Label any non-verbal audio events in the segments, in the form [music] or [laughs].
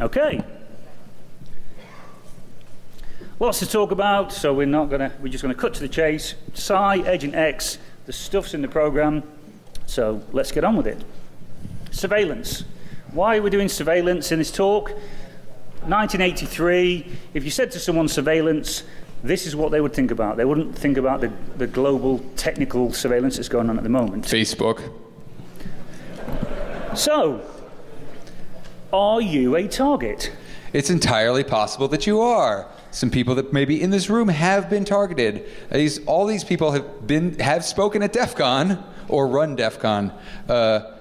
Okay. Lots to talk about, so we're not gonna. We're just gonna cut to the chase. Si, Agent X, the stuff's in the program. So let's get on with it. Surveillance. Why are we doing surveillance in this talk? 1983. If you said to someone surveillance, this is what they would think about. They wouldn't think about the, the global technical surveillance that's going on at the moment. Facebook. So, are you a target? It's entirely possible that you are. Some people that maybe in this room have been targeted. These, all these people have been have spoken at DEF CON or run DEF CON. Uh,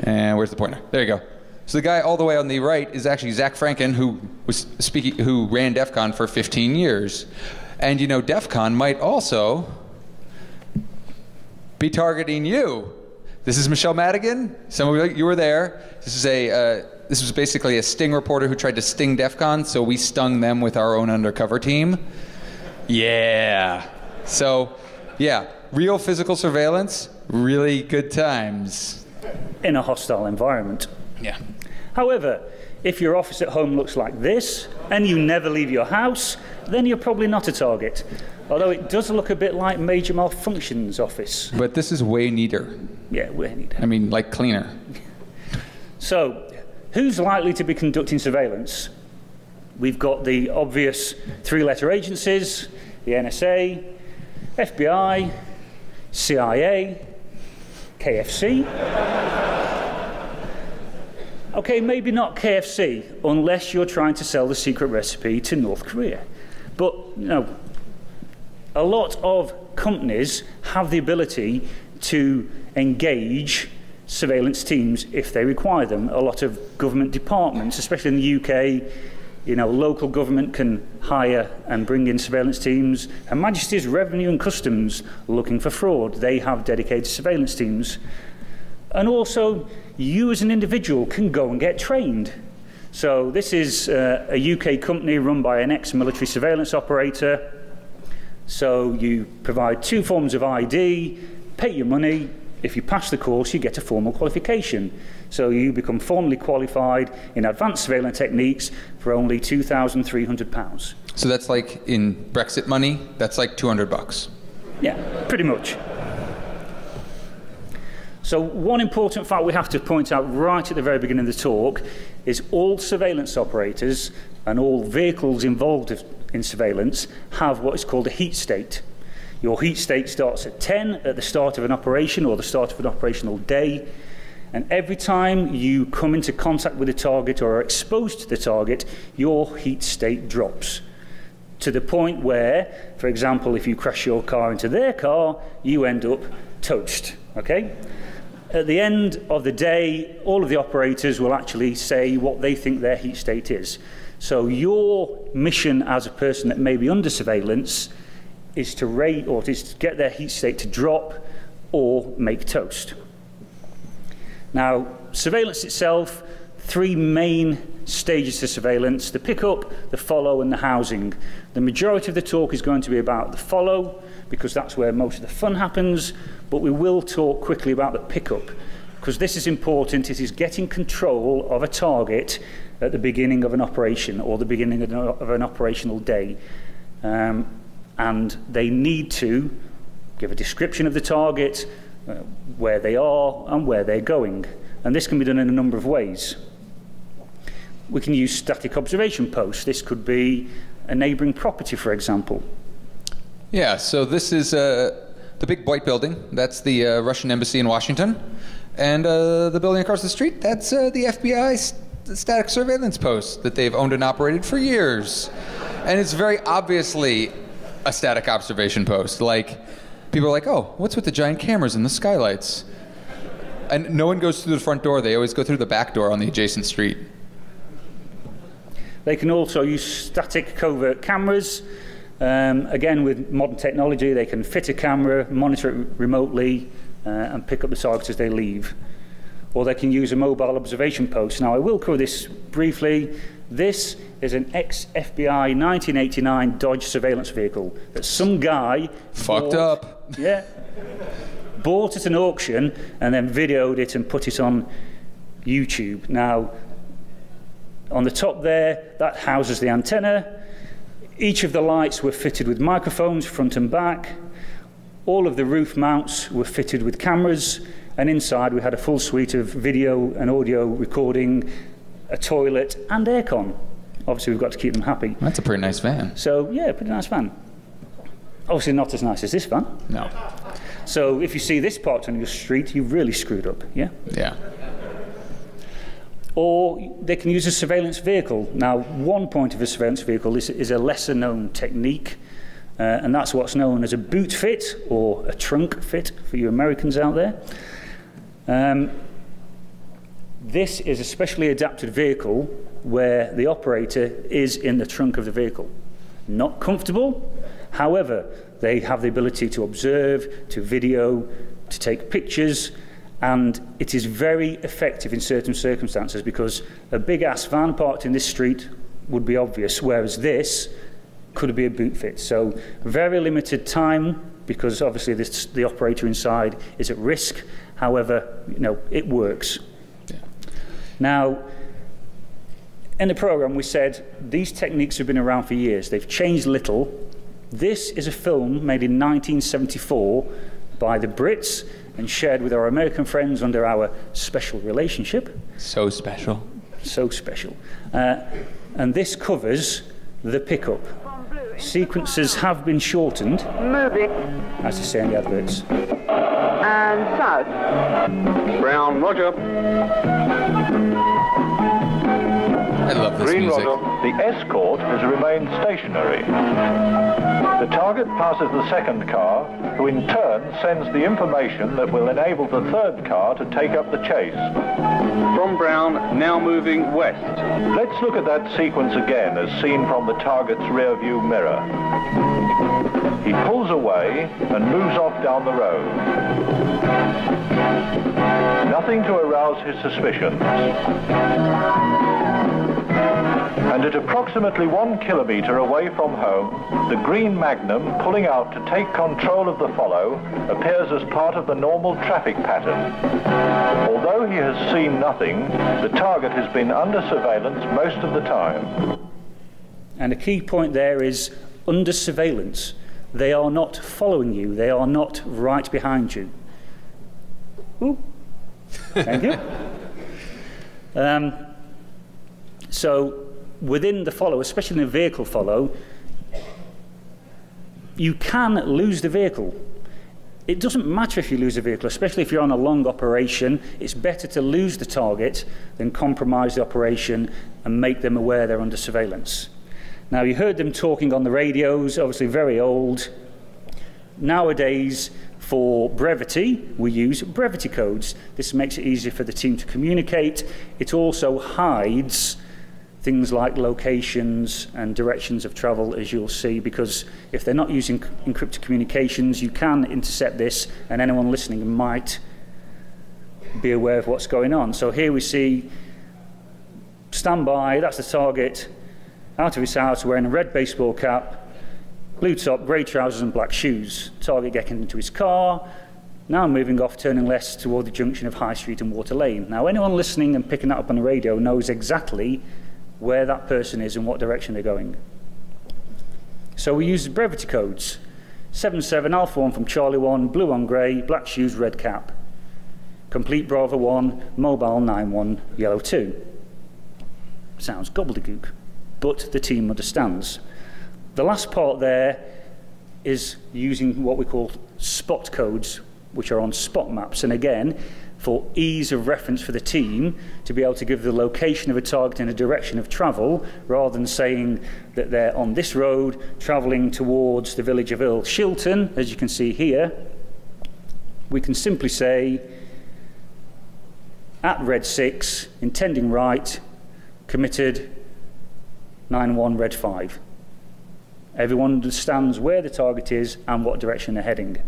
and where's the pointer? There you go. So the guy all the way on the right is actually Zac Franken, who was speaking, who ran DEF CON for 15 years. And you know, DEF CON might also be targeting you. This is Michelle Madigan. Some of you were there. This is a uh, this was basically a sting reporter who tried to sting DEF CON, so we stung them with our own undercover team. Yeah. So, yeah, real physical surveillance, really good times. In a hostile environment. Yeah. However, if your office at home looks like this and you never leave your house, then you're probably not a target. Although it does look a bit like Major Malfunction's office. But this is way neater. Yeah, way neater. I mean, like cleaner. So, who's likely to be conducting surveillance? We've got the obvious three letter agencies the NSA, FBI, CIA, KFC. okay, maybe not KFC, unless you're trying to sell the secret recipe to North Korea. But, you know, a lot of companies have the ability to engage surveillance teams if they require them. A lot of government departments, especially in the UK, you know, local government can hire and bring in surveillance teams. Her Majesty's Revenue and Customs looking for fraud. They have dedicated surveillance teams. And also, you as an individual can go and get trained. So this is uh, a UK company run by an ex-military surveillance operator. So you provide two forms of ID, pay your money, If you pass the course, you get a formal qualification. So you become formally qualified in advanced surveillance techniques for only £2,300. So that's like in Brexit money, that's like 200 bucks. Yeah, pretty much. So one important fact we have to point out right at the very beginning of the talk is all surveillance operators and all vehicles involved in surveillance have what is called a heat state. Your heat state starts at 10 at the start of an operation or the start of an operational day. And every time you come into contact with a target or are exposed to the target, your heat state drops to the point where, for example, if you crash your car into their car, you end up toast. Okay? At the end of the day, all of the operators will actually say what they think their heat state is. So your mission as a person that may be under surveillance is to rate or is to get their heat state to drop or make toast. Now, surveillance itself, three main stages to surveillance, the pickup, the follow and the housing. The majority of the talk is going to be about the follow because that's where most of the fun happens, but we will talk quickly about the pickup because this is important. It is getting control of a target at the beginning of an operation or the beginning of an operational day. Um, and they need to give a description of the target, uh, where they are and where they're going. And this can be done in a number of ways. We can use static observation posts. This could be a neighbouring property, for example. Yeah, so this is uh, the big white building. That's the uh, Russian embassy in Washington. And uh, the building across the street, that's uh, the FBI st static surveillance post that they've owned and operated for years. And it's very obviously a static observation post. Like, people are like, oh, what's with the giant cameras and the skylights? And no one goes through the front door, they always go through the back door on the adjacent street. They can also use static covert cameras. Um, again, with modern technology, they can fit a camera, monitor it remotely, uh, and pick up the targets as they leave. Or they can use a mobile observation post. Now, I will cover this briefly. This is an ex-FBI 1989 Dodge surveillance vehicle that some guy fucked bought, up. Yeah, bought at an auction and then videoed it and put it on YouTube. Now, On the top there, that houses the antenna. Each of the lights were fitted with microphones front and back. All of the roof mounts were fitted with cameras, and inside we had a full suite of video and audio recording, a toilet, and aircon. Obviously, we've got to keep them happy. That's a pretty nice van. So, yeah, pretty nice van. Obviously, not as nice as this van. No. So, if you see this parked on your street, you've really screwed up, yeah? Yeah. Or they can use a surveillance vehicle. Now, one point of a surveillance vehicle is, is a lesser known technique, uh, and that's what's known as a boot fit or a trunk fit for you Americans out there. Um, this is a specially adapted vehicle where the operator is in the trunk of the vehicle. Not comfortable, however, they have the ability to observe, to video, to take pictures, and it is very effective in certain circumstances because a big ass van parked in this street would be obvious, whereas this could be a boot fit. So very limited time because obviously this, the operator inside is at risk. However, you know, it works. Yeah. Now, in the program, we said these techniques have been around for years. They've changed little. This is a film made in 1974 by the Brits and shared with our American friends under our special relationship. So special. So special. Uh, and this covers the pickup. Sequences have been shortened, Moving as they say in the adverts. and south. Brown, Roger. I love this Green, music. Roger. The escort has remained stationary. The target passes the second car, who in turn sends the information that will enable the third car to take up the chase. From Brown, now moving west. Let's look at that sequence again as seen from the target's rear view mirror. He pulls away and moves off down the road. Nothing to arouse his suspicions. And at approximately one kilometre away from home, the green Magnum pulling out to take control of the follow appears as part of the normal traffic pattern. Although he has seen nothing, the target has been under surveillance most of the time. And a key point there is under surveillance. They are not following you, they are not right behind you. Ooh. Thank you. [laughs] Um, so, within the follow, especially in a vehicle follow, you can lose the vehicle. It doesn't matter if you lose a vehicle, especially if you're on a long operation. It's better to lose the target than compromise the operation and make them aware they're under surveillance. Now, you heard them talking on the radios, obviously very old. Nowadays, for brevity, we use brevity codes. This makes it easier for the team to communicate. It also hides things like locations and directions of travel, as you'll see, because if they're not using encrypted communications, you can intercept this, and anyone listening might be aware of what's going on. So here we see standby, that's the target, out of his house wearing a red baseball cap, blue top, grey trousers, and black shoes. Target getting into his car. Now moving off, turning left toward the junction of High Street and Water Lane. Now, anyone listening and picking that up on the radio knows exactly where that person is and what direction they're going. So we use brevity codes 77 Alpha 1 from Charlie 1, blue on grey, black shoes, red cap. Complete Bravo 1, mobile 9 1, yellow 2. Sounds gobbledygook, but the team understands. The last part there is using what we call spot codes, which are on spot maps. And again, for ease of reference for the team, to be able to give the location of a target and a direction of travel, rather than saying that they're on this road, travelling towards the village of Earl Shilton, as you can see here, we can simply say, at red 6, intending right, committed 9-1 red 5. Everyone understands where the target is and what direction they're heading.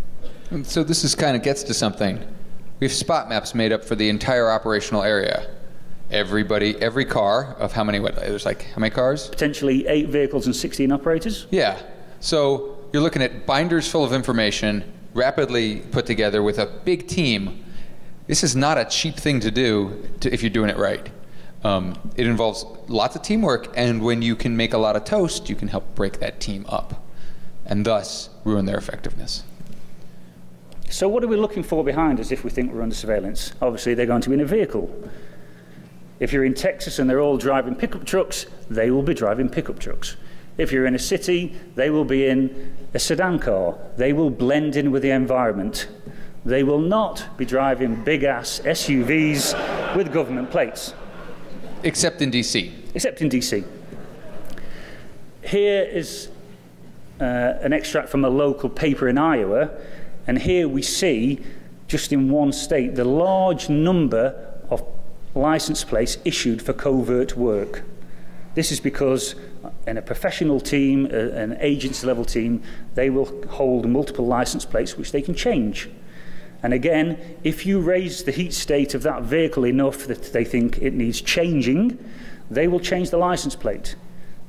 And so this is kind of gets to something. We have spot maps made up for the entire operational area. Everybody, every car of how many? What? There's like how many cars? Potentially eight vehicles and 16 operators. Yeah. So you're looking at binders full of information, rapidly put together with a big team. This is not a cheap thing to do to, if you're doing it right. Um, it involves lots of teamwork, and when you can make a lot of toast, you can help break that team up and thus ruin their effectiveness. So what are we looking for behind us if we think we're under surveillance? Obviously, they're going to be in a vehicle. If you're in Texas and they're all driving pickup trucks, they will be driving pickup trucks. If you're in a city, they will be in a sedan car. They will blend in with the environment. They will not be driving big ass SUVs with government plates. Except in DC. Except in DC. Here is uh, an extract from a local paper in Iowa, and here we see, just in one state, the large number of license plates issued for covert work. This is because in a professional team, an agency level team, they will hold multiple license plates which they can change. And again, if you raise the heat state of that vehicle enough that they think it needs changing, they will change the license plate.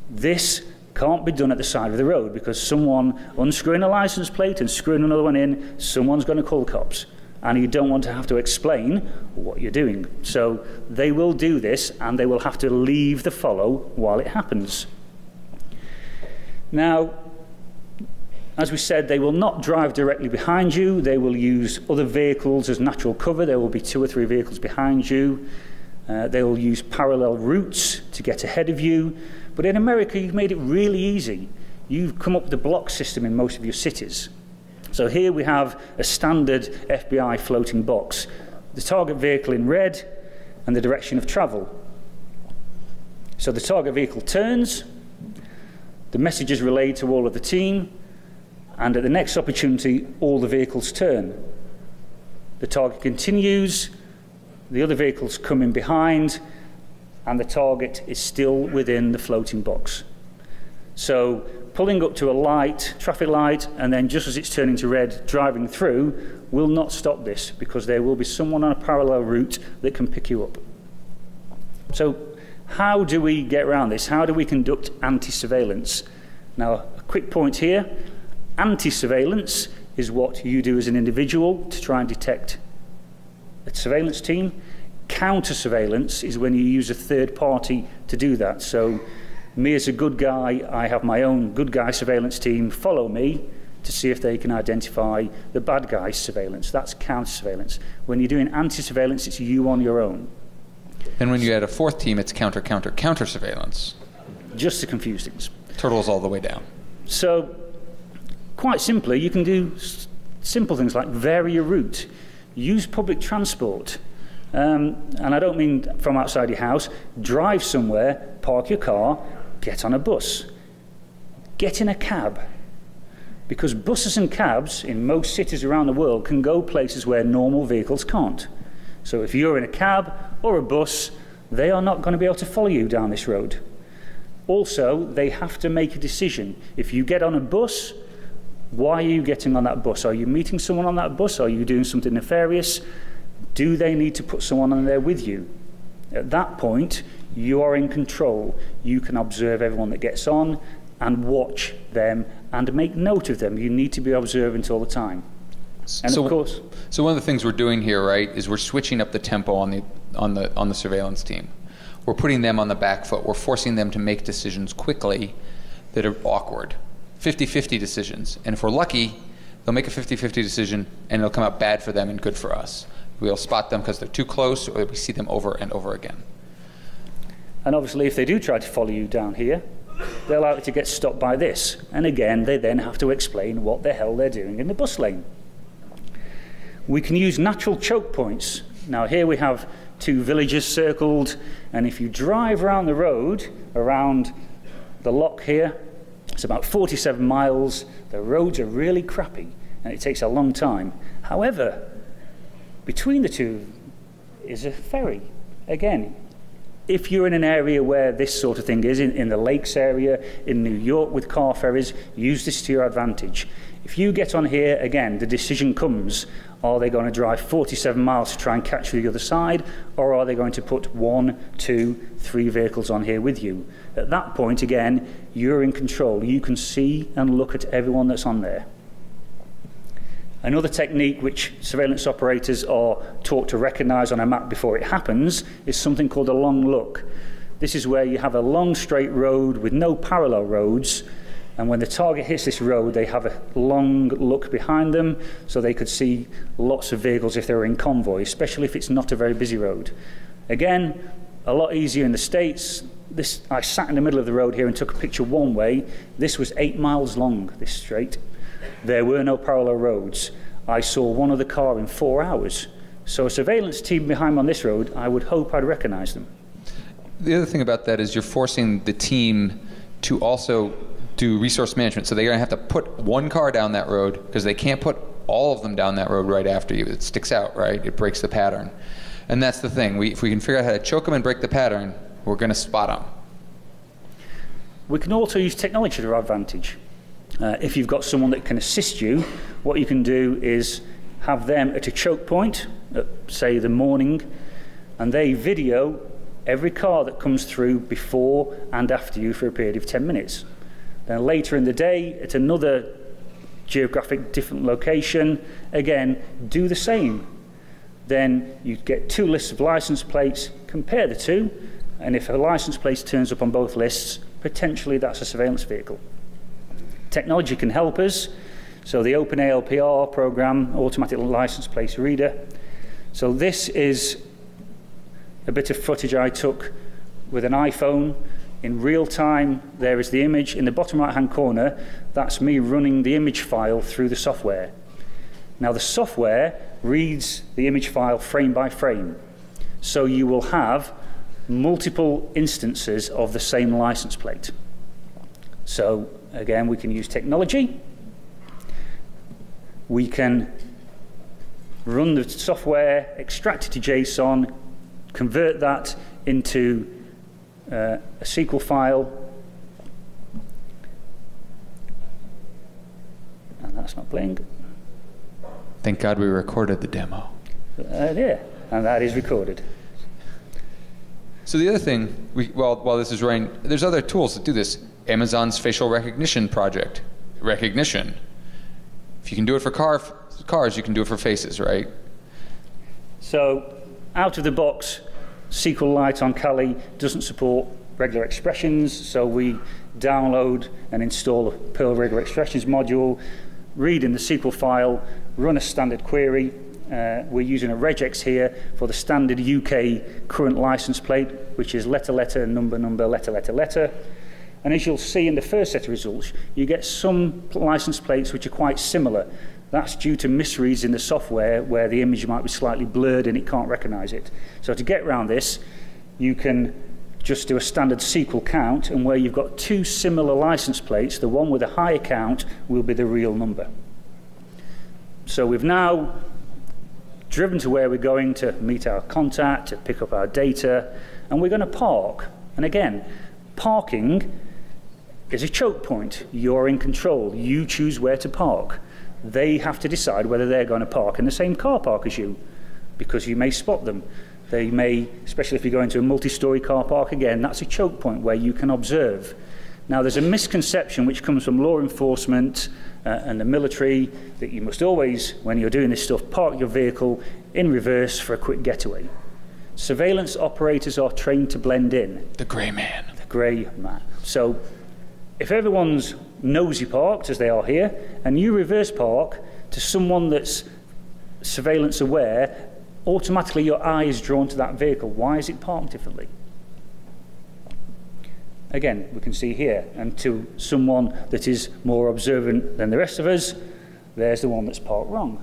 This can't be done at the side of the road because someone unscrewing a license plate and screwing another one in, someone's going to call the cops. And you don't want to have to explain what you're doing. So they will do this and they will have to leave the follow while it happens. Now, as we said, they will not drive directly behind you. They will use other vehicles as natural cover. There will be two or three vehicles behind you. Uh, they will use parallel routes to get ahead of you. But in America, you've made it really easy. You've come up with a block system in most of your cities. So here we have a standard FBI floating box. The target vehicle in red and the direction of travel. So the target vehicle turns, the message is relayed to all of the team, and at the next opportunity, all the vehicles turn. The target continues, the other vehicles come in behind, and the target is still within the floating box. So pulling up to a light, traffic light, and then just as it's turning to red, driving through, will not stop this because there will be someone on a parallel route that can pick you up. So how do we get around this? How do we conduct anti-surveillance? Now, a quick point here. Anti-surveillance is what you do as an individual to try and detect a surveillance team. Counter-surveillance is when you use a third party to do that. So me as a good guy, I have my own good guy surveillance team follow me to see if they can identify the bad guy's surveillance. That's counter-surveillance. When you're doing anti-surveillance, it's you on your own. And when you add a fourth team, it's counter, counter, counter surveillance. Just to confuse things. Turtles all the way down. So Quite simply, you can do simple things like vary your route, use public transport. Um, and I don't mean from outside your house, drive somewhere, park your car, get on a bus, get in a cab. Because buses and cabs in most cities around the world can go places where normal vehicles can't. So if you're in a cab or a bus, they are not going to be able to follow you down this road. Also, they have to make a decision. If you get on a bus, why are you getting on that bus? Are you meeting someone on that bus? Are you doing something nefarious? Do they need to put someone on there with you? At that point, you are in control. You can observe everyone that gets on and watch them and make note of them. You need to be observant all the time. And so, of course, so one of the things we're doing here, right, is we're switching up the tempo on the on the on the surveillance team. We're putting them on the back foot. We're forcing them to make decisions quickly that are awkward. 50-50 decisions. And if we're lucky, they'll make a 50-50 decision and it'll come out bad for them and good for us. We'll spot them because they're too close or we see them over and over again. And obviously, if they do try to follow you down here, they're likely to get stopped by this. And again, they then have to explain what the hell they're doing in the bus lane. We can use natural choke points. Now, here we have two villages circled, and if you drive around the road, around the lock here, it's about 47 miles. The roads are really crappy and it takes a long time. However, between the two is a ferry. Again, if you're in an area where this sort of thing is, in, in the lakes area, in New York with car ferries, use this to your advantage. If you get on here, again, the decision comes are they going to drive 47 miles to try and catch you the other side, or are they going to put one, two, three vehicles on here with you? At that point, again, you're in control. You can see and look at everyone that's on there. Another technique which surveillance operators are taught to recognize on a map before it happens is something called a long look. This is where you have a long straight road with no parallel roads and when the target hits this road they have a long look behind them so they could see lots of vehicles if they were in convoy especially if it's not a very busy road. Again a lot easier in the states. This I sat in the middle of the road here and took a picture one way. This was eight miles long this straight. There were no parallel roads. I saw one other car in four hours. So a surveillance team behind me on this road, I would hope I'd recognize them. The other thing about that is you're forcing the team to also do resource management. So they're going to have to put one car down that road because they can't put all of them down that road right after you. It sticks out, right? It breaks the pattern. And that's the thing. We, if we can figure out how to choke them and break the pattern, we're going to spot them. We can also use technology to our advantage. Uh, if you've got someone that can assist you, what you can do is have them at a choke point, at, say the morning, and they video every car that comes through before and after you for a period of 10 minutes. Then later in the day, at another geographic different location, again, do the same. Then you get two lists of license plates, compare the two, and if a license plate turns up on both lists, potentially that's a surveillance vehicle. Technology can help us. So the OpenALPR program, Automatic License Plate Reader. So this is a bit of footage I took with an iPhone in real time, there is the image in the bottom right hand corner. That's me running the image file through the software. Now, the software reads the image file frame by frame. So you will have multiple instances of the same license plate. So, again, we can use technology. We can run the software, extract it to JSON, convert that into uh, a SQL file, and that's not playing. Thank God we recorded the demo. Uh, yeah, and that is recorded. So the other thing, we, while, while this is running, there's other tools that do this. Amazon's facial recognition project, Rekognition. If you can do it for car, cars, you can do it for faces, right? So out of the box, SQLite on Kali doesn't support regular expressions, so we download and install a Perl regular expressions module, read in the SQL file, run a standard query. Uh, we're using a regex here for the standard UK current license plate, which is letter, letter, number, number, letter, letter, letter. And as you'll see in the first set of results, you get some license plates which are quite similar. That's due to misreads in the software where the image might be slightly blurred and it can't recognize it. So to get around this, you can just do a standard SQL count, and where you've got two similar license plates, the one with a higher count will be the real number. So we've now driven to where we're going to meet our contact, to pick up our data, and we're going to park. And again, parking is a choke point. You're in control. You choose where to park they have to decide whether they're going to park in the same car park as you because you may spot them. They may, especially if you go into a multi-storey car park again, that's a choke point where you can observe. Now, there's a misconception which comes from law enforcement uh, and the military that you must always, when you're doing this stuff, park your vehicle in reverse for a quick getaway. Surveillance operators are trained to blend in. The grey man. The grey man. So if everyone's nosy parked, as they are here, and you reverse park to someone that's surveillance aware, automatically your eye is drawn to that vehicle. Why is it parked differently? Again, we can see here, and to someone that is more observant than the rest of us, there's the one that's parked wrong.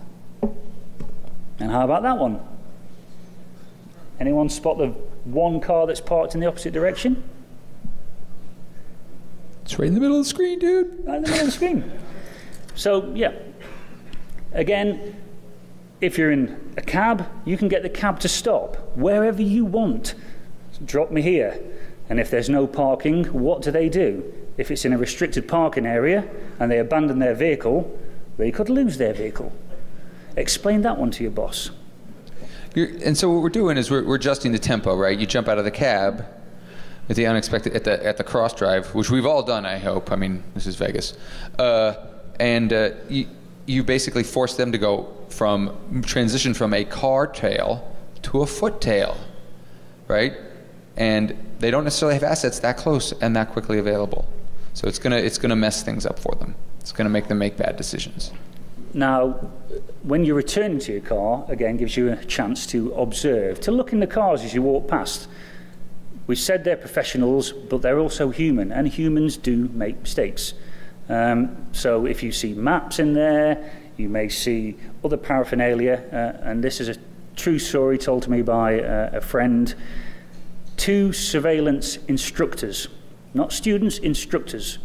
And how about that one? Anyone spot the one car that's parked in the opposite direction? It's right in the middle of the screen, dude. Right in the middle of the screen. So, yeah. Again, if you're in a cab, you can get the cab to stop wherever you want. Drop me here. And if there's no parking, what do they do? If it's in a restricted parking area and they abandon their vehicle, they could lose their vehicle. Explain that one to your boss. You're, and so what we're doing is we're, we're adjusting the tempo, right? You jump out of the cab, at the unexpected at the at the cross drive, which we've all done. I hope. I mean, this is Vegas, uh, and uh, you, you basically force them to go from transition from a car tail to a foot tail, right? And they don't necessarily have assets that close and that quickly available. So it's gonna it's gonna mess things up for them. It's gonna make them make bad decisions. Now, when you're returning to your car, again, gives you a chance to observe, to look in the cars as you walk past. We said they're professionals, but they're also human, and humans do make mistakes. Um, so if you see maps in there, you may see other paraphernalia, uh, and this is a true story told to me by uh, a friend. Two surveillance instructors, not students, instructors,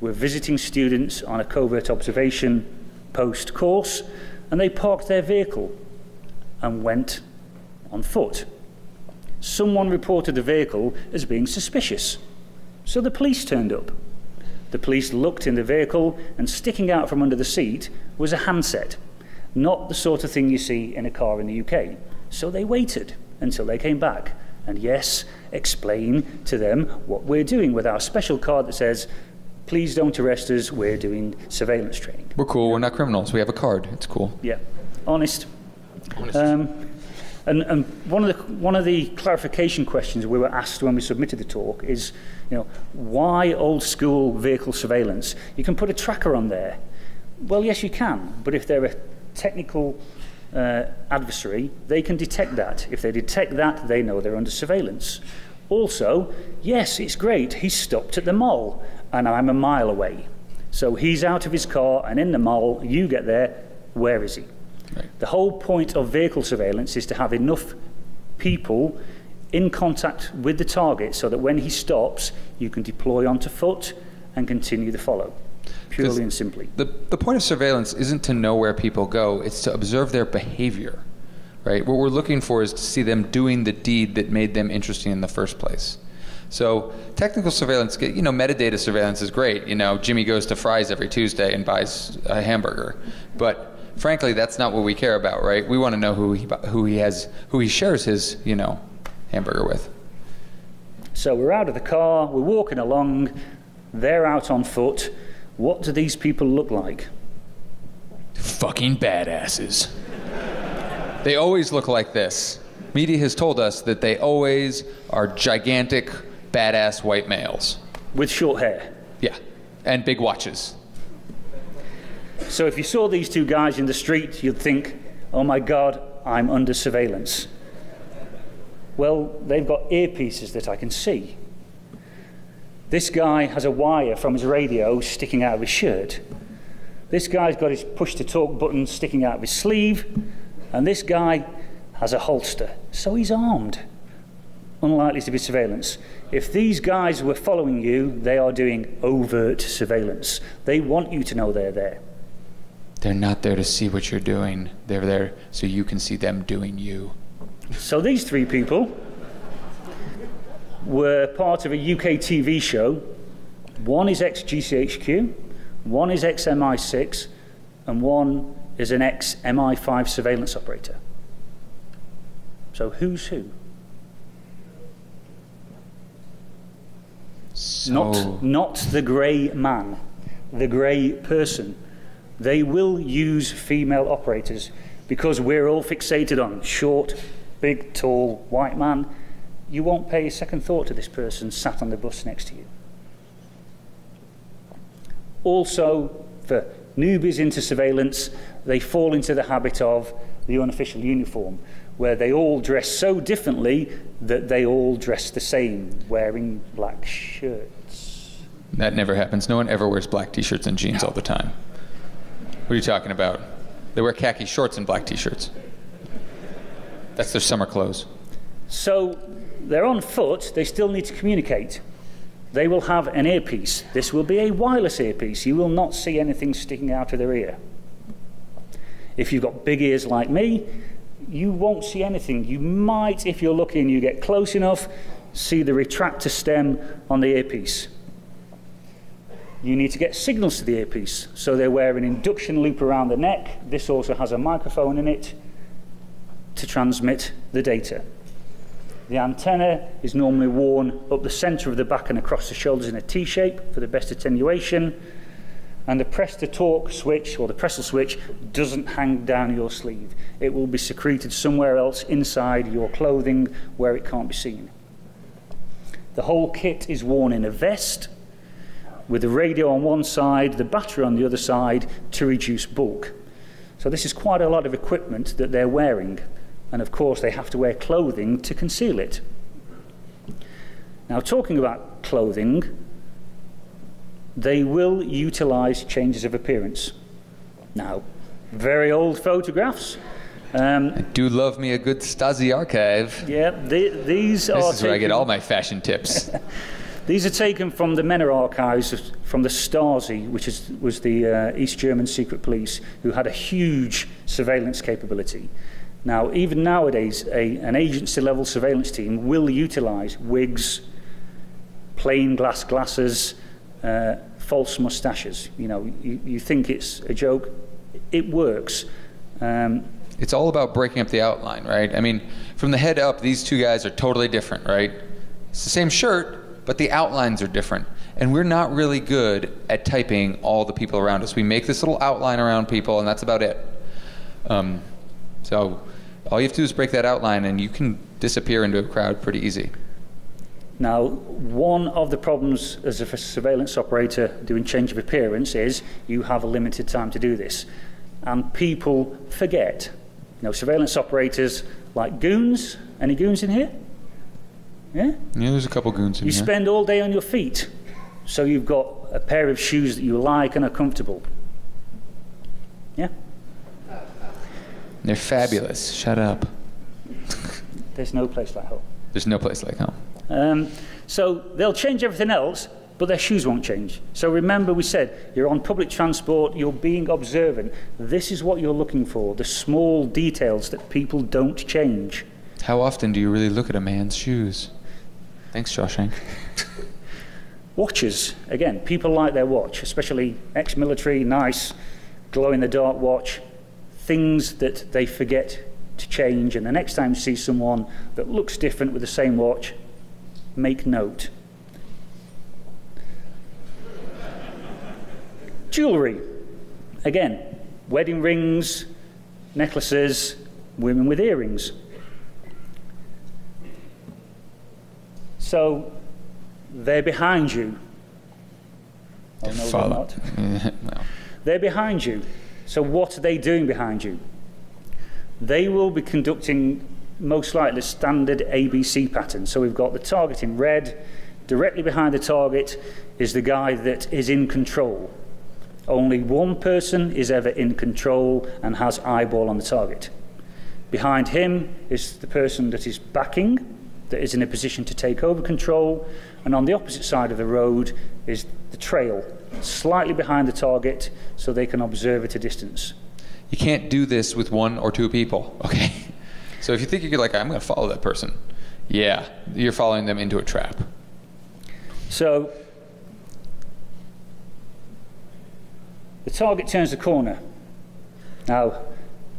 were visiting students on a covert observation post course, and they parked their vehicle and went on foot. Someone reported the vehicle as being suspicious, so the police turned up. The police looked in the vehicle, and sticking out from under the seat was a handset, not the sort of thing you see in a car in the UK. So they waited until they came back. And yes, explain to them what we're doing with our special card that says, please don't arrest us, we're doing surveillance training. We're cool. We're not criminals. We have a card. It's cool. Yeah, honest. Honest. Um, and, and one of the one of the clarification questions we were asked when we submitted the talk is, you know, why old school vehicle surveillance? You can put a tracker on there. Well, yes, you can, but if they're a technical uh, adversary, they can detect that. If they detect that, they know they're under surveillance. Also, yes, it's great. He's stopped at the mall, and I'm a mile away. So he's out of his car and in the mall. You get there. Where is he? Right. The whole point of vehicle surveillance is to have enough people in contact with the target so that when he stops, you can deploy onto foot and continue the follow, purely and simply. The, the point of surveillance isn't to know where people go, it's to observe their behavior, right? What we're looking for is to see them doing the deed that made them interesting in the first place. So technical surveillance, you know, metadata surveillance is great. You know, Jimmy goes to Fry's every Tuesday and buys a hamburger. But frankly, that's not what we care about, right? We want to know who he, who he has, who he shares his, you know, hamburger with. So we're out of the car, we're walking along, they're out on foot. What do these people look like? Fucking badasses. they always look like this. Media has told us that they always are gigantic, badass white males. With short hair. Yeah, and big watches. So if you saw these two guys in the street, you'd think, oh my God, I'm under surveillance. Well, they've got earpieces that I can see. This guy has a wire from his radio sticking out of his shirt. This guy's got his push to talk button sticking out of his sleeve. And this guy has a holster. So he's armed. Unlikely to be surveillance. If these guys were following you, they are doing overt surveillance. They want you to know they're there. They're not there to see what you're doing. They're there so you can see them doing you. So these three people were part of a UK TV show. One is ex GCHQ, one is ex MI6, and one is an ex MI5 surveillance operator. So who's who? So, Not, not the grey man, the grey person. They will use female operators because we're all fixated on short, big, tall, white man. You won't pay a second thought to this person sat on the bus next to you. Also, for newbies into surveillance, they fall into the habit of the unofficial uniform, where they all dress so differently that they all dress the same, wearing black shirts. that never happens. No one ever wears black t-shirts and jeans all the time. What are you talking about? They wear khaki shorts and black t-shirts. That's their summer clothes. So they're on foot, they still need to communicate. They will have an earpiece. This will be a wireless earpiece. You will not see anything sticking out of their ear. If you've got big ears like me, you won't see anything. You might, if you're lucky and you get close enough, see the retractor stem on the earpiece. You need to get signals to the earpiece. So they wear an induction loop around the neck. This also has a microphone in it to transmit the data. The antenna is normally worn up the center of the back and across the shoulders in a T shape for the best attenuation. And the press to talk switch or the pressel switch doesn't hang down your sleeve. It will be secreted somewhere else inside your clothing where it can't be seen. The whole kit is worn in a vest with the radio on one side, the battery on the other side to reduce bulk. So this is quite a lot of equipment that they're wearing. And of course, they have to wear clothing to conceal it. Now, talking about clothing, they will utilize changes of appearance. Now, very old photographs. Um, I do love me a good Stasi archive. yeah, the, these are. This is where I get all my fashion tips. [laughs] These are taken from the Menner archives from the Stasi, which is, was the uh, East German secret police, who had a huge surveillance capability. Now, even nowadays, a, an agency level surveillance team will utilize wigs, plain glass glasses, uh, false mustaches. You know, you, you think it's a joke, it works. Um, it's all about breaking up the outline, right? I mean, from the head up, these two guys are totally different, right? It's the same shirt, but the outlines are different. And we're not really good at typing all the people around us. We make this little outline around people, and that's about it. Um, so all you have to do is break that outline, and you can disappear into a crowd pretty easy. Now, one of the problems as a surveillance operator doing change of appearance is you have a limited time to do this. And people forget. You know, surveillance operators like goons. Any goons in here? Yeah? Yeah, there's a couple of goons in You here. spend all day on your feet. So you've got a pair of shoes that you like and are comfortable. Yeah? They're fabulous. Shut up. [laughs] There's no place like home. There's no place like home. Um, so they'll change everything else, but their shoes won't change. So remember, we said you're on public transport, you're being observant. This is what you're looking for the small details that people don't change. How often do you really look at a man's shoes? Thanks, Shawshank. [laughs] Watches, again, people like their watch, especially ex military, nice, glow in the dark watch. Things that they forget to change, and the next time you see someone that looks different with the same watch, make note. Jewellery. Again, wedding rings, necklaces, women with earrings. So they're behind you. Oh, no, they're not. [laughs] no. They're behind you. So what are they doing behind you? They will be conducting most likely the standard ABC pattern. So we've got the target in red. Directly behind the target is the guy that is in control. Only one person is ever in control and has eyeball on the target. Behind him is the person that is backing, that is in a position to take over control. And on the opposite side of the road is the trail, slightly behind the target so they can observe at a distance. You can't do this with one or two people, [laughs] okay? So if you think you're like, I'm going to follow that person, yeah, you're following them into a trap. So the target turns the corner. Now,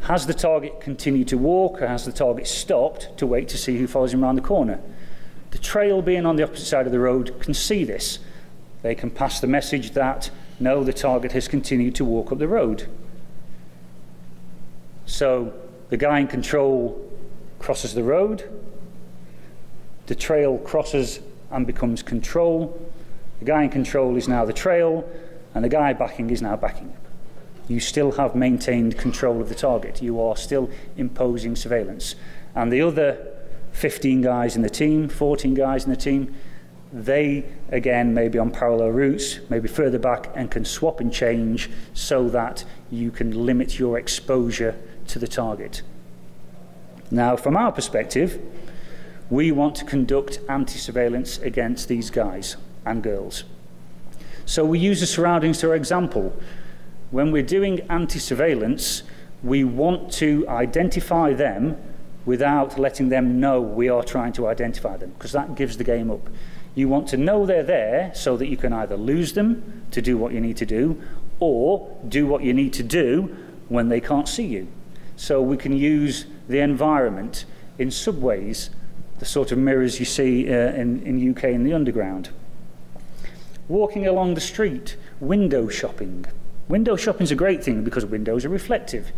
has the target continued to walk or has the target stopped to wait to see who follows him around the corner? The trail being on the opposite side of the road can see this. They can pass the message that no, the target has continued to walk up the road. So the guy in control crosses the road, the trail crosses and becomes control. The guy in control is now the trail, and the guy backing is now backing. You still have maintained control of the target. You are still imposing surveillance. And the other 15 guys in the team, 14 guys in the team, they again may be on parallel routes, maybe further back, and can swap and change so that you can limit your exposure to the target. Now, from our perspective, we want to conduct anti surveillance against these guys and girls. So we use the surroundings to our example. When we're doing anti surveillance, we want to identify them without letting them know we are trying to identify them, because that gives the game up. You want to know they're there so that you can either lose them to do what you need to do, or do what you need to do when they can't see you. So we can use the environment in subways, the sort of mirrors you see uh, in, in UK in the underground. Walking along the street, window shopping. Window shopping is a great thing because windows are reflective.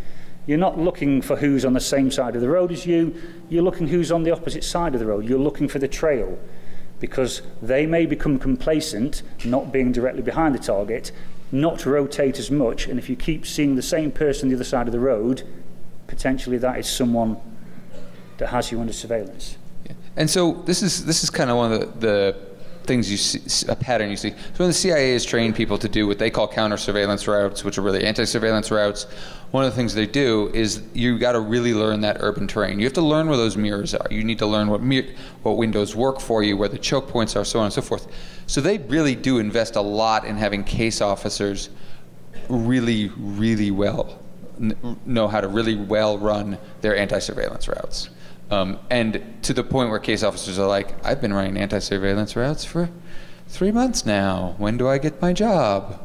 You're not looking for who's on the same side of the road as you, you're looking who's on the opposite side of the road. You're looking for the trail because they may become complacent, not being directly behind the target, not rotate as much, and if you keep seeing the same person on the other side of the road, potentially that is someone that has you under surveillance. And so this is this is kind of one of the, the things you see, a pattern you see. So when the CIA has trained people to do what they call counter surveillance routes, which are really anti-surveillance routes, one of the things they do is you got to really learn that urban terrain. You have to learn where those mirrors are. You need to learn what what windows work for you, where the choke points are, so on and so forth. So they really do invest a lot in having case officers really, really well know how to really well run their anti-surveillance routes. Um, and to the point where case officers are like, I've been running anti surveillance routes for three months now. When do I get my job?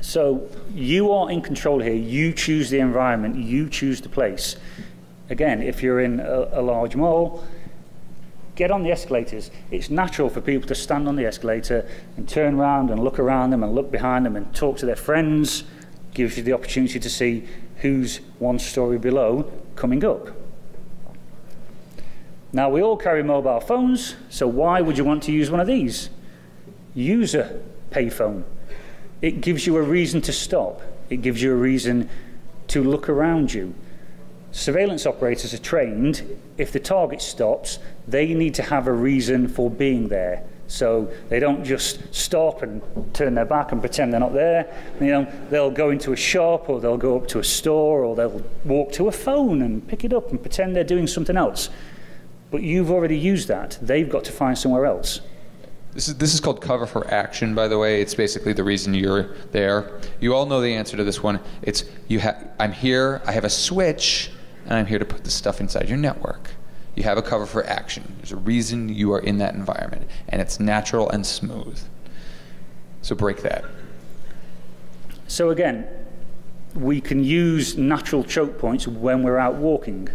So you are in control here. You choose the environment, you choose the place. Again, if you're in a, a large mall, get on the escalators. It's natural for people to stand on the escalator and turn around and look around them and look behind them and talk to their friends. Gives you the opportunity to see who's one story below coming up. Now, we all carry mobile phones, so why would you want to use one of these? Use a payphone. It gives you a reason to stop. It gives you a reason to look around you. Surveillance operators are trained, if the target stops, they need to have a reason for being there. So they don't just stop and turn their back and pretend they're not there. You know, they'll go into a shop or they'll go up to a store or they'll walk to a phone and pick it up and pretend they're doing something else. But you've already used that. They've got to find somewhere else. This is, this is called cover for action, by the way. It's basically the reason you're there. You all know the answer to this one. It's you ha- I'm here, I have a switch, and I'm here to put the stuff inside your network. You have a cover for action. There's a reason you are in that environment, and it's natural and smooth. So break that. So again, we can use natural choke points when we're out walking.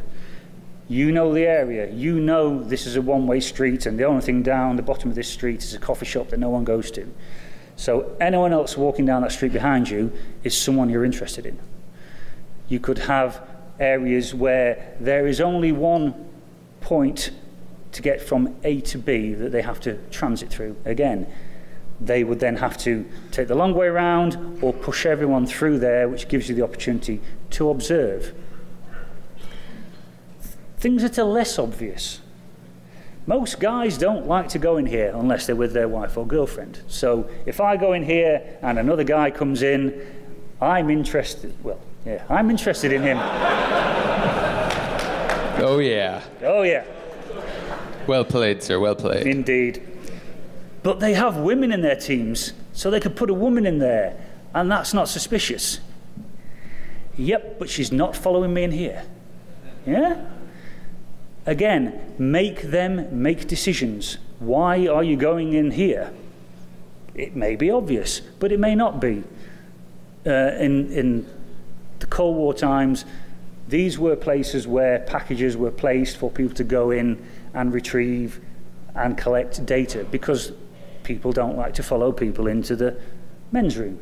You know the area. You know this is a one-way street and the only thing down the bottom of this street is a coffee shop that no one goes to. So anyone else walking down that street behind you is someone you're interested in. You could have areas where there is only one point to get from A to B that they have to transit through. Again, they would then have to take the long way around or push everyone through there, which gives you the opportunity to observe. Things that are less obvious. Most guys don't like to go in here unless they're with their wife or girlfriend. So if I go in here and another guy comes in, I'm interested. Well, yeah, I'm interested in him. Oh, yeah. Oh, yeah. Well played, sir. Well played. Indeed. But they have women in their teams, so they could put a woman in there, and that's not suspicious. Yep, but she's not following me in here. Yeah? Again, make them make decisions. Why are you going in here? It may be obvious, but it may not be. Uh, in, in the Cold War times, these were places where packages were placed for people to go in and retrieve and collect data because people don't like to follow people into the men's room.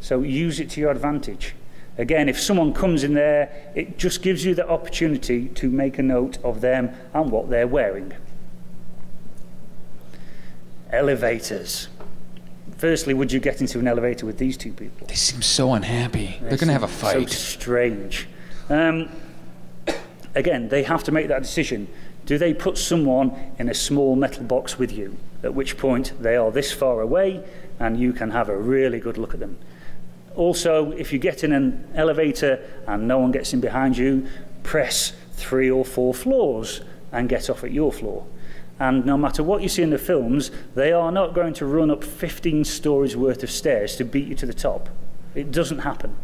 So use it to your advantage. Again, if someone comes in there, it just gives you the opportunity to make a note of them and what they're wearing. Elevators. Firstly, would you get into an elevator with these two people? They seem so unhappy. They are going to have a fight. So strange. Um, [coughs] again, they have to make that decision. Do they put someone in a small metal box with you, at which point they are this far away and you can have a really good look at them? Also, if you get in an elevator and no one gets in behind you, press three or four floors and get off at your floor. And no matter what you see in the films, they are not going to run up 15 stories worth of stairs to beat you to the top. It doesn't happen.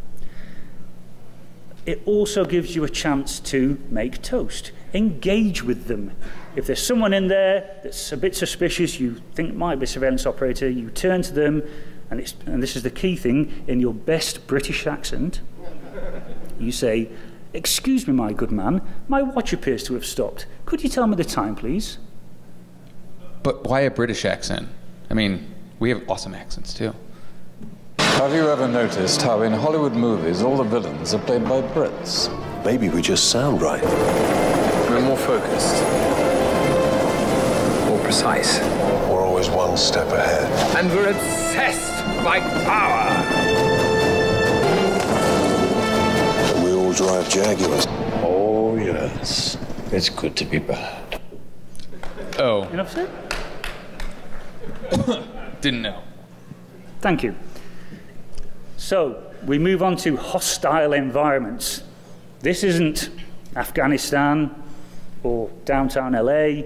It also gives you a chance to make toast. Engage with them. If there's someone in there that's a bit suspicious, you think might be a surveillance operator, you turn to them, and, it's, and this is the key thing, in your best British accent, you say, Excuse me, my good man, my watch appears to have stopped. Could you tell me the time, please? But why a British accent? I mean, We have awesome accents too. Have you ever noticed how in Hollywood movies all the villains are played by Brits? Maybe we just sound right. We're more focused, more precise, We're always one step ahead. and we're obsessed by power. We all drive Jaguars. Oh, yes. It's good to be bad. Oh, Enough said? didn't know. Thank you. So we move on to hostile environments. This isn't Afghanistan or downtown LA.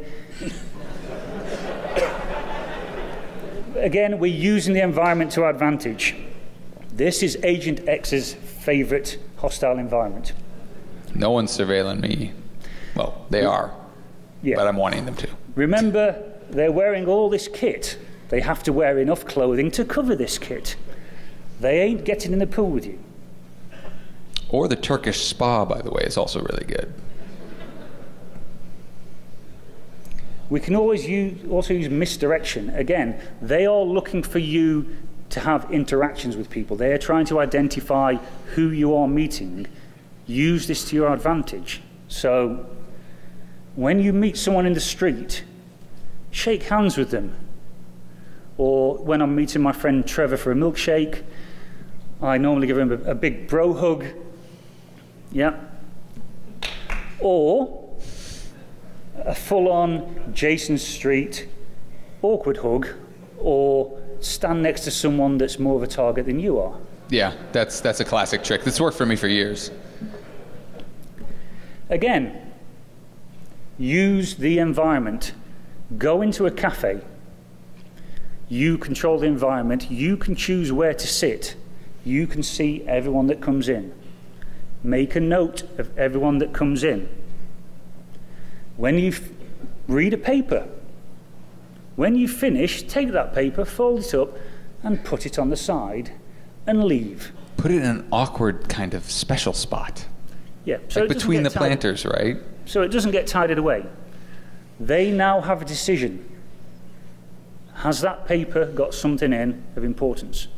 Again, we're using the environment to our advantage. This is Agent X's favorite hostile environment. No one's surveilling me. Well, they are, Yeah. but I'm wanting them to. Remember, they're wearing all this kit. They have to wear enough clothing to cover this kit. They ain't getting in the pool with you. Or the Turkish spa, by the way, is also really good. We can always use, also use misdirection. Again, they are looking for you to have interactions with people. They are trying to identify who you are meeting. Use this to your advantage. So, when you meet someone in the street, shake hands with them. Or when I'm meeting my friend Trevor for a milkshake, I normally give him a, a big bro hug. Yeah. Or a full on Jayson Street awkward hug or stand next to someone that's more of a target than you are. Yeah, that's that's a classic trick. This worked for me for years. Again, use the environment. Go into a cafe. You control the environment. You can choose where to sit. You can see everyone that comes in. Make a note of everyone that comes in. When you f- read a paper, when you finish, take that paper, fold it up, and put it on the side and leave. Put it in an awkward kind of special spot, Yeah, so like between the planters, right? so it doesn't get tidied away. They now have a decision. Has that paper got something in of importance?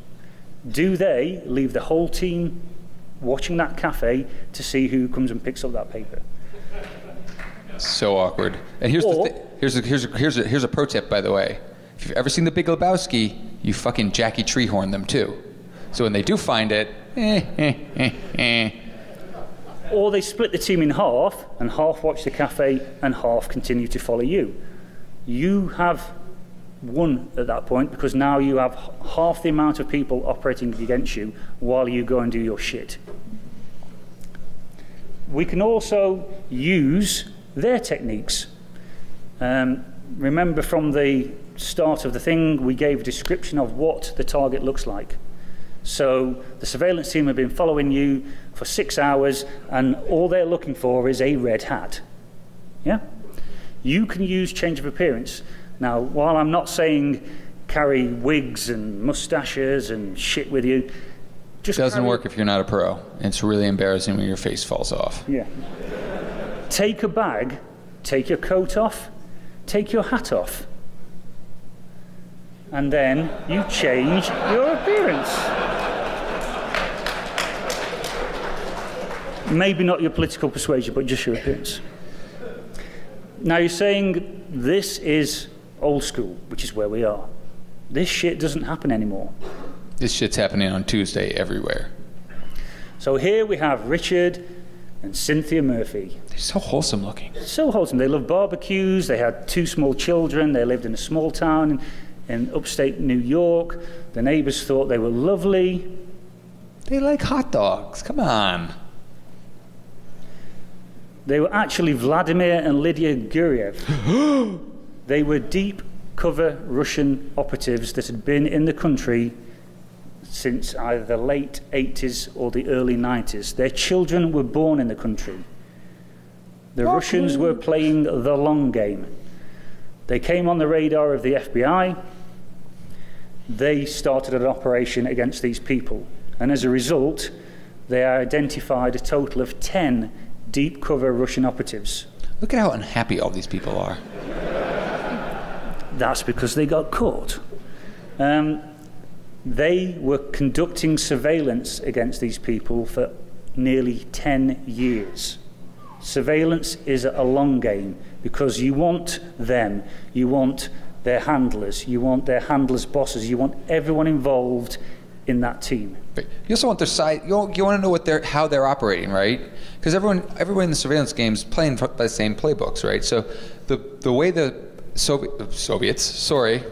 Do they leave the whole team watching that cafe to see who comes and picks up that paper? So awkward. And here's Or- the thi- here's a, here's a, here's a, here's a pro tip, by the way. If you've ever seen The Big Lebowski, you fucking Jackie Treehorn them too. So when they do find it, eh, eh, eh, eh. Or they split the team in half and half watch the cafe and half continue to follow you. You have won at that point because now you have half the amount of people operating against you while you go and do your shit. We can also use their techniques. Um, remember from the start of the thing, we gave a description of what the target looks like. So the surveillance team have been following you for six hours, and all they're looking for is a red hat. Yeah? You can use change of appearance. Now, while I'm not saying carry wigs and mustaches and shit with you, just Doesn't work if you're not a pro. It's really embarrassing when your face falls off. Yeah. Take a bag, take your coat off, take your hat off, and then you change your appearance. Maybe not your political persuasion, but just your appearance. Now you're saying this is old school, which is where we are. This shit doesn't happen anymore. This shit's happening on Tuesday everywhere. So here we have Richard and Cynthia Murphy. They're so wholesome looking. so wholesome. They loved barbecues. They had two small children. They lived in a small town in upstate New York. The neighbors thought they were lovely. They like hot dogs. Come on. They were actually Vladimir and Lydia Guriev. [gasps] they were deep cover Russian operatives that had been in the country since either the late 80s or the early 90s. Their children were born in the country. The Russians were playing the long game. They came on the radar of the FBI. They started an operation against these people. And as a result, they identified a total of 10 deep cover Russian operatives. Look at how unhappy all these people are. That's because they got caught. Um, they were conducting surveillance against these people for nearly 10 years. Surveillance is a long game because you want them, you want their handlers, you want their handlers' bosses, you want everyone involved in that team. You also want their side. You, want- you want to know what they're how they're operating, right? Because everyone everyone in the surveillance game is playing by the same playbooks, right? So the the way the Soviet, Soviets, sorry,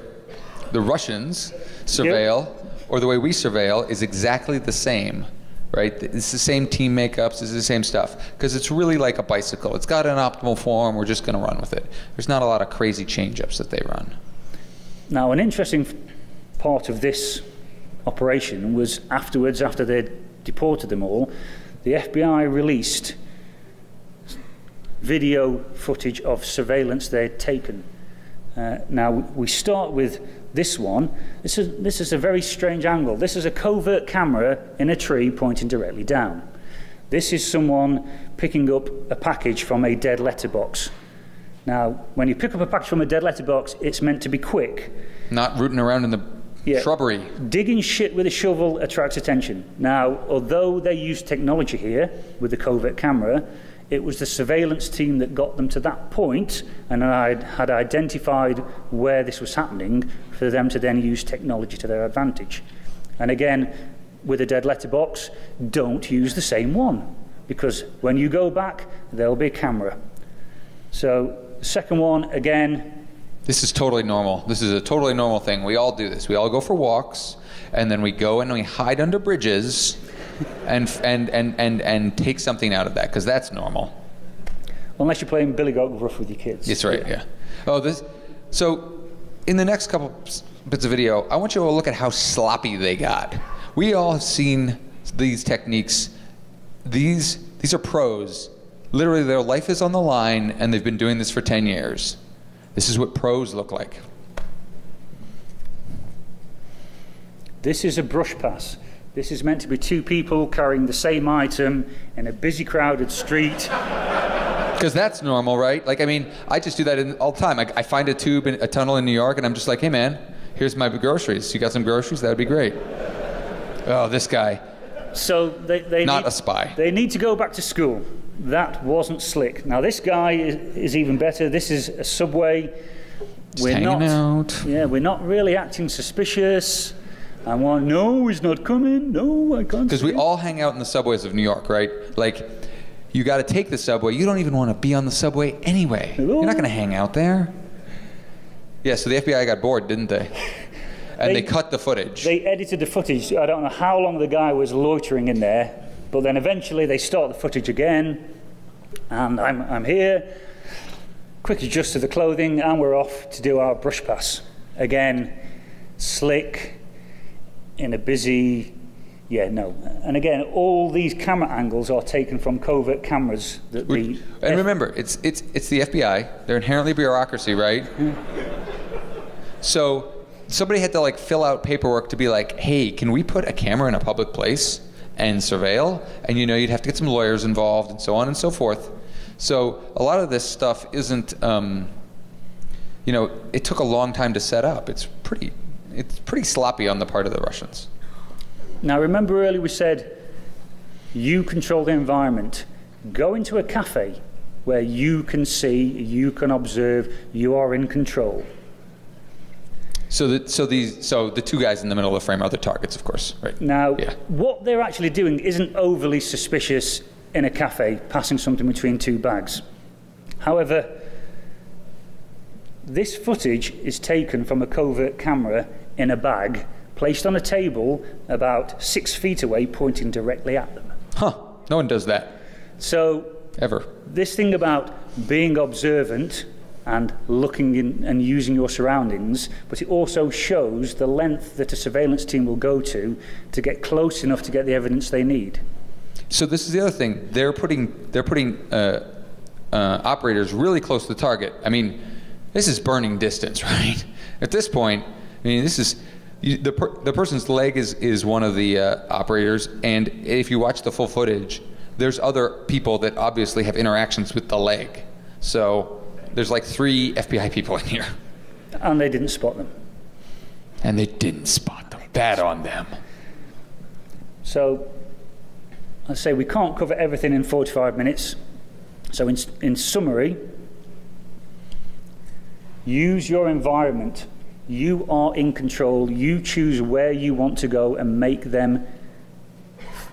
the Russians surveil, or the way we surveil, is exactly the same, right? It's the same team makeups, it's the same stuff. Because it's really like a bicycle. It's got an optimal form. We're just going to run with it. There's not a lot of crazy change-ups that they run. Now, an interesting part of this operation was afterwards, after they'd deported them all, the FBI released video footage of surveillance they'd taken. Uh, now, we start with this one. This is, this is a very strange angle. This is a covert camera in a tree pointing directly down. This is someone picking up a package from a dead letterbox. Now, when you pick up a package from a dead letterbox, it's meant to be quick. Not rooting around in the Yeah. shrubbery. Digging shit with a shovel attracts attention. Now, although they used technology here with the covert camera, it was the surveillance team that got them to that point and I had identified where this was happening for them to then use technology to their advantage. And again, with a dead letterbox, don't use the same one because when you go back, there'll be a camera. So, second one, again, This is totally normal. This is a totally normal thing. We all do this. We all go for walks, and then we go and we hide under bridges, and and and and and take something out of that because that's normal. unless you're playing Billy Goat Gruff with your kids. That's right. Yeah. Oh, this. So, in the next couple bits of video, I want you to look at how sloppy they got. We all have seen these techniques. These these are pros. Literally, their life is on the line, and they've been doing this for ten years. This is what pros look like. This is a brush pass. This is meant to be two people carrying the same item in a busy, crowded street. Because that's normal, right? Like, I mean, I just do that in, all the time. I, I find a tube in a tunnel in New York, and I'm just like, hey, man, here's my groceries. You got some groceries? That would be great. Oh, this guy. So they, they Not need, a spy. They need to go back to school. That wasn't slick. Now this guy is, is even better. This is a subway. Just hanging out. Yeah, we're not really acting suspicious. I'm one. No, he's not coming. No, I can't. Because we all hang out in the subways of New York, right? Like, you got to take the subway. You don't even want to be on the subway anyway. Hello? You're not going to hang out there. Yeah, so the FBI got bored, didn't they? And they, They- cut the footage. They edited the footage. I don't know how long the guy was loitering in there, but then eventually they start the footage again, and I'm, I'm here. Quick adjust to the clothing, and we're off to do our brush pass. Again, slick, in a busy. Yeah, no. And again, all these camera angles are taken from covert cameras that the. and remember, it's it's it's the FBI. They're inherently bureaucracy, right? So somebody had to like fill out paperwork to be like, "Hey, can we put a camera in a public place and surveil?" And you know, you'd have to get some lawyers involved and so on and so forth. So a lot of this stuff isn't. Um, you know, it took a long time to set up. It's pretty, it's pretty sloppy on the part of the Russians. Now, remember earlier we said you control the environment. Go into a cafe where you can see, you can observe, you are in control. So the so these so the two guys in the middle of the frame are the targets, of course, right? Now, Yeah. what they're actually doing isn't overly suspicious in a cafe, passing something between two bags. However, this footage is taken from a covert camera in a bag, placed on a table about six feet away, pointing directly at them. Huh? No one does that So ever. this thing about being observant and looking in and using your surroundings, but it also shows the length that a surveillance team will go to to get close enough to get the evidence they need. So this is the other thing. They're putting they're putting uh, uh, operators really close to the target. I mean, this is burning distance, [laughs] right? At this point, I mean, this is the per, the person's leg is is one of the uh, operators, and if you watch the full footage, there's other people that obviously have interactions with the leg. So there's like three FBI people in here. And they didn't spot them. And they didn't spot them. Bad on them. So, let's say we can't cover everything in 45 minutes. So, in, in summary, use your environment. You are in control. You choose where you want to go and make them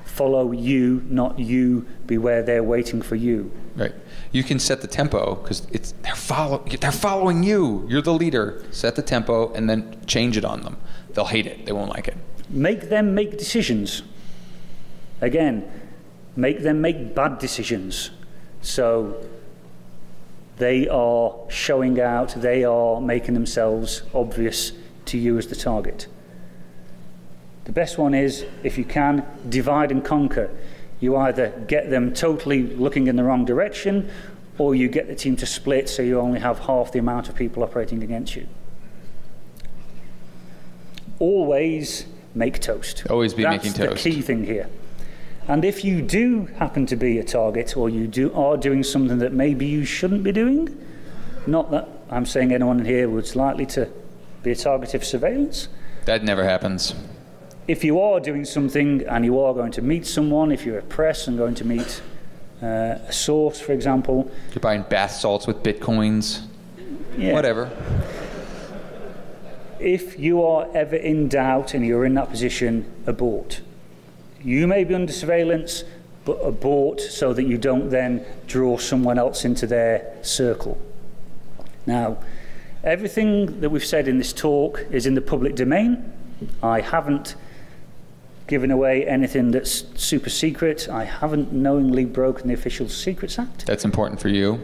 follow you, not you be where they're waiting for you. Right. You can set the tempo because it's they're follow they're following you. You're the leader. Set the tempo and then change it on them. They'll hate it. They won't like it. Make them make decisions. Again, make them make bad decisions. So they are showing out, they are making themselves obvious to you as the target. The best one is, if you can, divide and conquer. You either get them totally looking in the wrong direction, or you get the team to split so you only have half the amount of people operating against you. Always make toast. Always be That's making the key thing here. And if you do happen to be a target, or you do are doing something that maybe you shouldn't be doing, not that I'm saying anyone here was likely to be a target of surveillance, That never happens. if you are doing something and you are going to meet someone, if you're a press and going to meet uh, a source, for example, You're buying bath salts with bitcoins. yeah, Whatever. if you are ever in doubt and you're in that position, abort. You may be under surveillance, but abort so that you don't then draw someone else into their circle. Now, everything that we've said in this talk is in the public domain. I haven't given away anything that's super secret. I haven't knowingly broken the Official Secrets Act. That's important for you.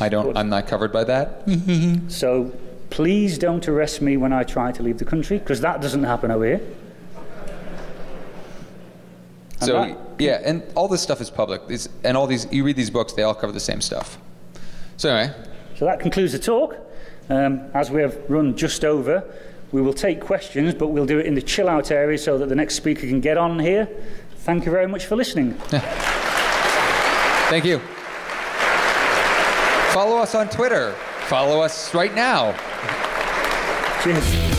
I don't. I'm not covered by that. [laughs] So please don't arrest me when I try to leave the country, because that doesn't happen over here. So yeah, and all this stuff is public. These and all these. You read these books; they all cover the same stuff. So anyway, So that concludes the talk. Um, as we have run just over, we will take questions, but we'll do it in the chill out area so that the next speaker can get on here. Thank you very much for listening. [laughs] thank you. Follow us on Twitter. Follow us right now. Cheers.